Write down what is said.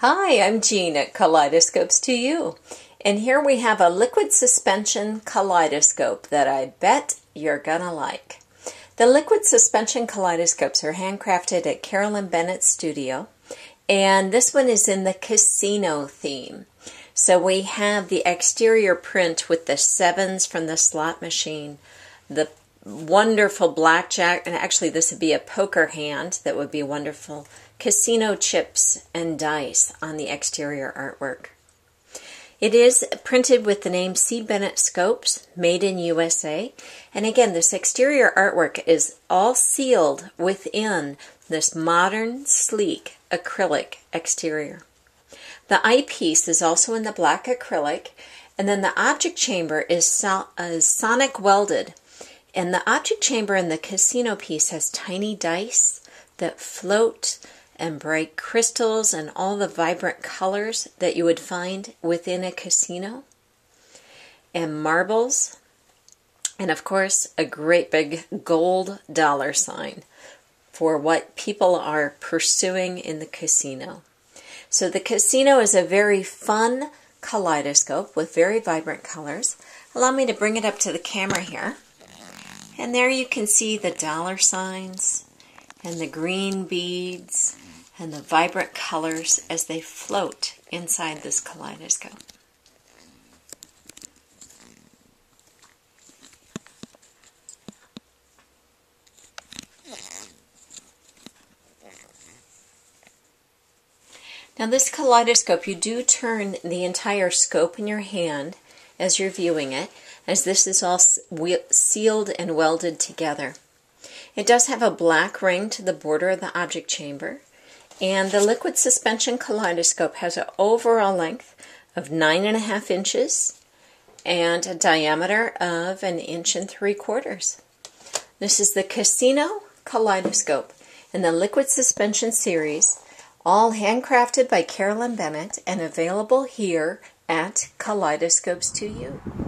Hi, I'm Jean at Kaleidoscopes to You. And here we have a liquid suspension kaleidoscope that I bet you're gonna like. The liquid suspension kaleidoscopes are handcrafted at Carolyn Bennett's studio, and this one is in the casino theme. So we have the exterior print with the sevens from the slot machine, the wonderful blackjack, and actually this would be a poker hand that would be wonderful casino chips and dice on the exterior artwork. It is printed with the name C. Bennett Scopes, made in USA. And again, this exterior artwork is all sealed within this modern, sleek acrylic exterior. The eyepiece is also in the black acrylic, and then the object chamber is, so- uh, sonic welded. And the object chamber in the casino piece has tiny dice that float and bright crystals and all the vibrant colors that you would find within a casino, and marbles, and of course, a great big gold dollar sign for what people are pursuing in the casino. So, the casino is a very fun kaleidoscope with very vibrant colors. Allow me to bring it up to the camera here. And there you can see the dollar signs and the green beads and the vibrant colors as they float inside this kaleidoscope. Now this kaleidoscope, you do turn the entire scope in your hand as you're viewing it, as this is all sealed and welded together. It does have a black ring to the border of the object chamber, and the liquid suspension kaleidoscope has an overall length of nine and a half inches and a diameter of an inch and three quarters. This is the Casino Kaleidoscope in the liquid suspension series, all handcrafted by Carolyn Bennett and available here at Kaleidoscopes to You.